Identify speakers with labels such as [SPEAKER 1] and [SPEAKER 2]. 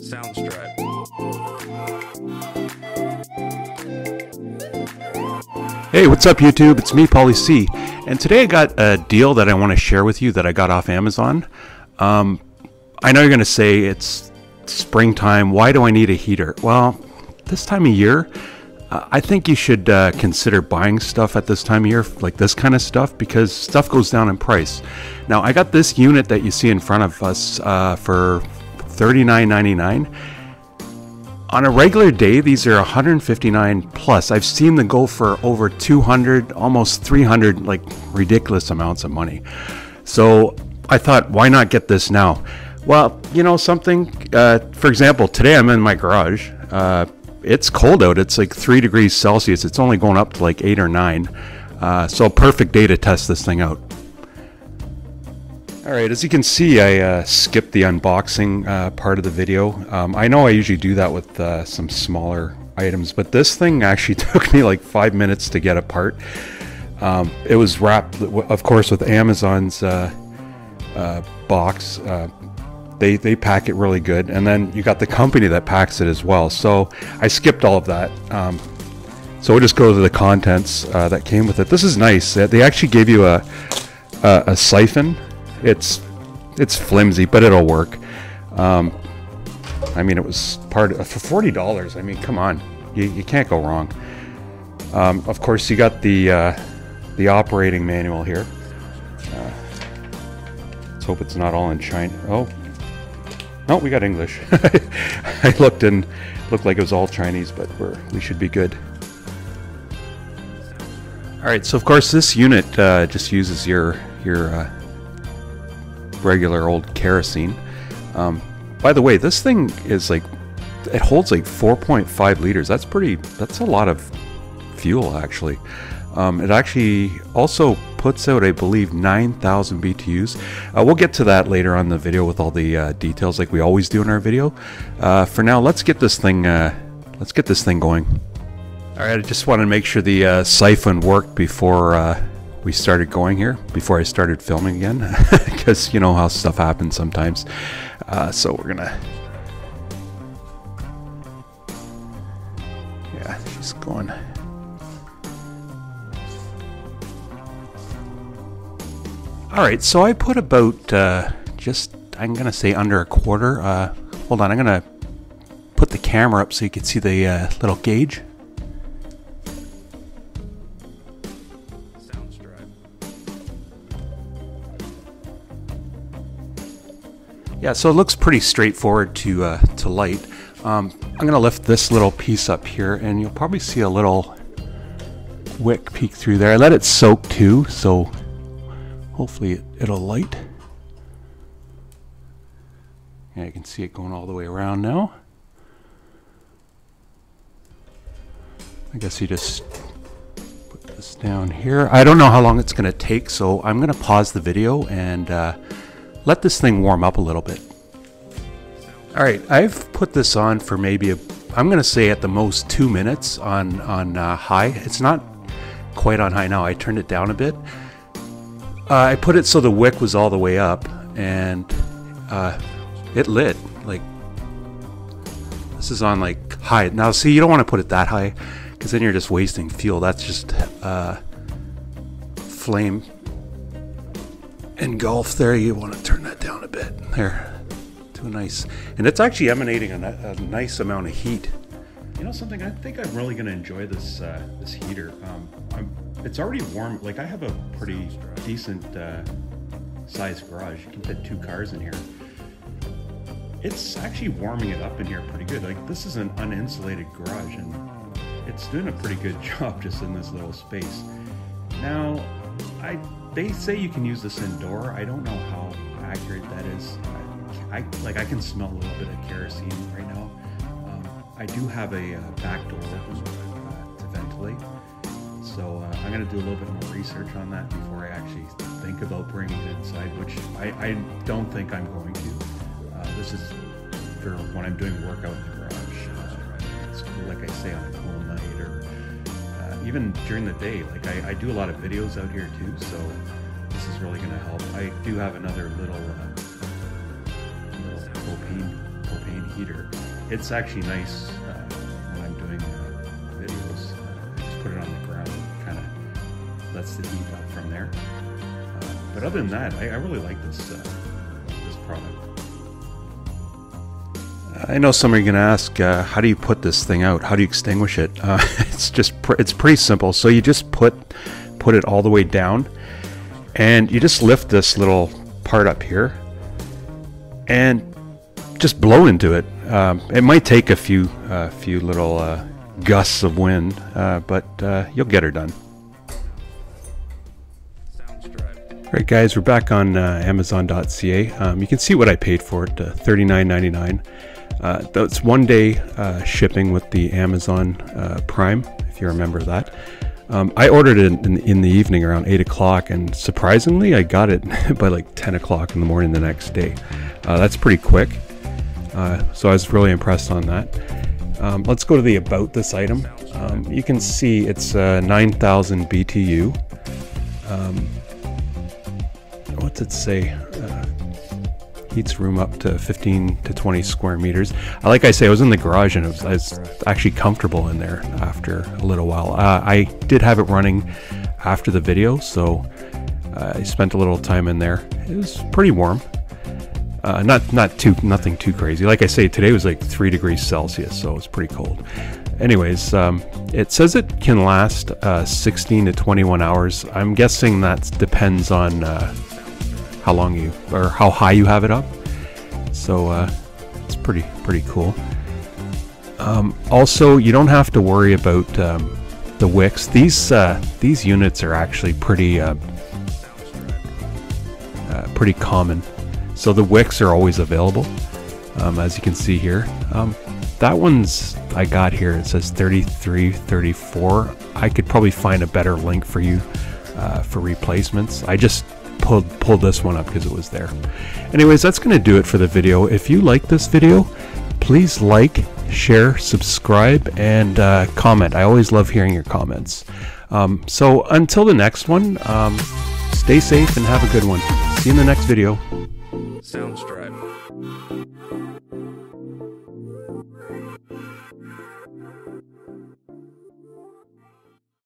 [SPEAKER 1] Soundstripe.
[SPEAKER 2] Hey, what's up, YouTube? It's me, Pauly C. And today I got a deal that I want to share with you that I got off Amazon. Um, I know you're going to say it's springtime. Why do I need a heater? Well, this time of year, uh, I think you should uh, consider buying stuff at this time of year, like this kind of stuff, because stuff goes down in price. Now, I got this unit that you see in front of us uh, for $39.99. On a regular day, these are 159 plus. I've seen them go for over 200, almost 300, like ridiculous amounts of money. So I thought, why not get this now? Well, you know something. Uh, for example, today I'm in my garage. Uh, it's cold out. It's like three degrees Celsius. It's only going up to like eight or nine. Uh, so perfect day to test this thing out. All right, as you can see, I uh, skipped the unboxing uh, part of the video. Um, I know I usually do that with uh, some smaller items, but this thing actually took me like five minutes to get apart. Um, it was wrapped, of course, with Amazon's uh, uh, box. Uh, they, they pack it really good, and then you got the company that packs it as well. So I skipped all of that. Um, so we'll just go to the contents that came with it. This is nice. They actually gave you a, a, a siphon it's it's flimsy, but it'll work. Um, I mean, it was part of, for forty dollars. I mean, come on, you, you can't go wrong. Um, of course, you got the uh, the operating manual here. Uh, let's hope it's not all in China. Oh, no, we got English. I looked and looked like it was all Chinese, but we're we should be good. All right, so of course this unit uh, just uses your your uh, regular old kerosene. Um, by the way, this thing is like it holds like 4.5 liters. That's pretty. That's a lot of fuel actually. Um, it actually also puts out, I believe, 9,000 BTUs. Uh, we'll get to that later on the video with all the uh, details, like we always do in our video. Uh, for now, let's get this thing. Uh, let's get this thing going. All right, I just wanted to make sure the uh, siphon worked before uh, we started going here before I started filming again because you know how stuff happens sometimes. Uh, so we're gonna. Yeah, she's going. All right, so I put about uh, just I'm gonna say under a quarter. Uh, hold on, I'm gonna put the camera up so you can see the uh, little gauge. Yeah, so it looks pretty straightforward to uh, to light. Um, I'm going to lift this little piece up here and you'll probably see a little wick peek through there. I let it soak too, so hopefully it, it'll light. Yeah, you can see it going all the way around now. I guess you just put this down here. I don't know how long it's going to take, so I'm going to pause the video and uh, let this thing warm up a little bit. All right, I've put this on for maybe a, I'm going to say at the most two minutes on on uh, high. It's not quite on high now. I turned it down a bit. Uh, I put it so the wick was all the way up, and uh, it lit. Like this is on like high. Now, see, you don't want to put it that high because then you're just wasting fuel. That's just uh, flame engulf there. You want to turn that down a bit there too nice. And it's actually emanating a, a nice amount of heat. You know something? I think I'm really going to enjoy this uh, this heater. Um, it's already warm. Like I have a pretty decent uh, sized garage. You can fit two cars in here. It's actually warming it up in here pretty good. Like this is an uninsulated garage, and it's doing a pretty good job just in this little space. Now, I they say you can use this indoor. I don't know how accurate that is. I like I can smell a little bit of kerosene right now. Um, I do have a uh, back door uh, to ventilate, so uh, I'm gonna do a little bit more research on that before I actually think about bringing it inside, which I, I don't think I'm going to. Uh, this is for when I'm doing work out in the garage. Like I say on a cool night or even during the day. Like I, I, do a lot of videos out here too, so this is really gonna help. I do have another little little propane propane heater. It's actually nice uh, when I'm doing uh, videos. Uh, just put it on the ground, kind of lets the heat up from there. Uh, but other than that, I, I really like this uh, this product. I know some are going to ask, uh, how do you put this thing out? How do you extinguish it? Uh, it's just pr it's pretty simple. So you just put put it all the way down, and you just lift this little part up here, and just blow into it. Um, it might take a few uh, few little uh, gusts of wind, uh, but uh, you'll get her done. Alright guys, we're back on uh, Amazon.ca. Um, you can see what I paid for it, uh, $39.99. Uh, that's one day uh, shipping with the Amazon uh, Prime, if you remember that. Um, I ordered it in, in, the evening around 8 o'clock, and surprisingly, I got it by like 10 o'clock in the morning the next day. Uh, that's pretty quick. Uh, so I was really impressed on that. Um, let's go to the About This item. Um, you can see it's uh, 9,000 BTU. Um, what's it say? Heats room up to 15 to 20 square meters. I like I say, I was in the garage and it was, I was actually comfortable in there after a little while. Uh, I did have it running after the video, so uh, I spent a little time in there. It was pretty warm. Uh, not not too nothing too crazy. Like I say, today was like three degrees Celsius, so it's pretty cold. Anyways, um, it says it can last uh, 16 to 21 hours. I'm guessing that depends on uh, how long you or how high you have it up. So uh, it's pretty pretty cool. Um, also, you don't have to worry about um, the wicks. These uh, these units are actually pretty uh, uh pretty common. So the wicks are always available, um, as you can see here. Um, that one's I got here. It says 33, 34. I could probably find a better link for you uh, for replacements. I just pulled, pulled this one up because it was there. Anyways, that's going to do it for the video. If you like this video, please like, share, subscribe, and uh, comment. I always love hearing your comments. Um, so until the next one, um, stay safe and have a good one. See you in the next video. Soundstripe.